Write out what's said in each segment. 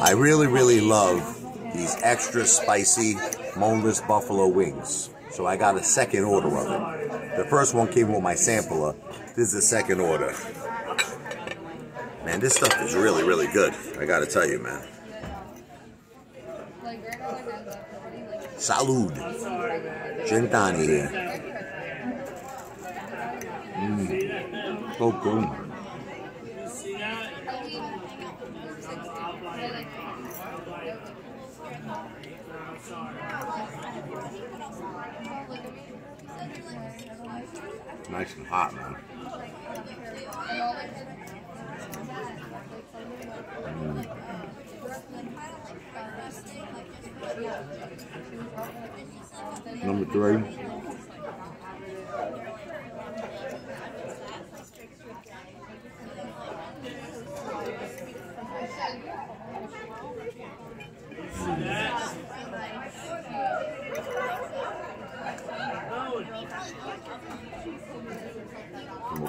I really, really love these extra spicy boneless buffalo wings. So I got a second order of it. The first one came with my sampler. This is the second order. Man, this stuff is really, really good. I gotta tell you, man. Salud. Gentani here. Mmm. So good. Nice and hot, man. Mm. Number three.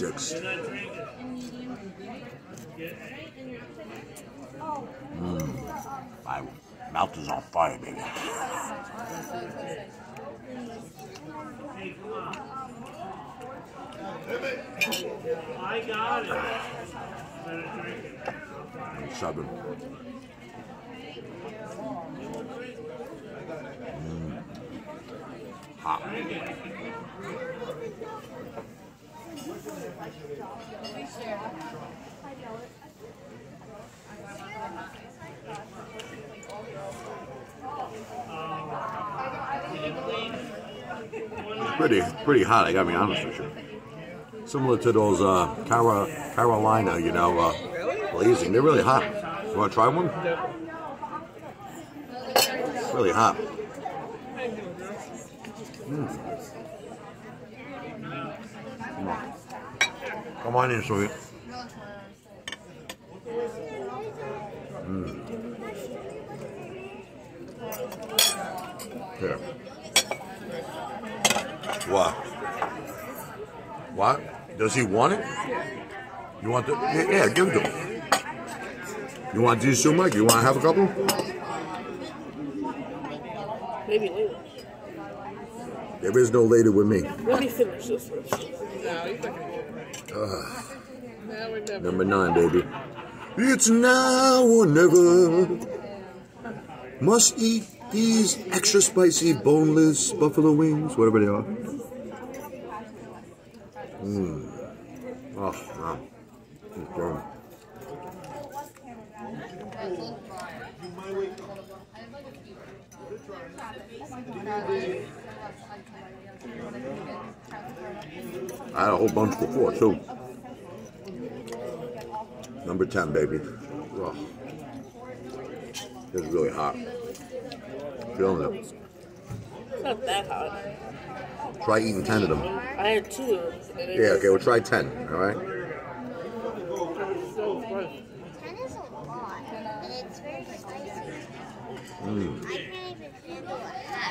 Number six. Mmm. My mouth is on fire, baby. I got it. Seven. Mm. Hot. Pretty, pretty hot. I gotta be honest with you. Similar to those uh, Cara, Carolina, you know, uh, blazing. They're really hot. You want to try one? It's really hot. Mm. Come on in, sweet. Mm. Here. What? What? Does he want it? You want the? Yeah, yeah give it to him. You want these too, Mike? You want to have a couple? Maybe later. There is no later with me. Let me finish this first. No, you Number nine, baby. It's now or never. Must eat these extra spicy, boneless buffalo wings, whatever they are. Mmm. Oh, wow. It's. I had a whole bunch before, too. Number 10, baby. Oh. It's really hot. Feeling it. It's not that hot. Try eating 10 of them. I had two. and it Yeah, okay, we'll try 10, all right? so gross. Ten is a lot, and it's very spicy. Mm. I can't even handle a half.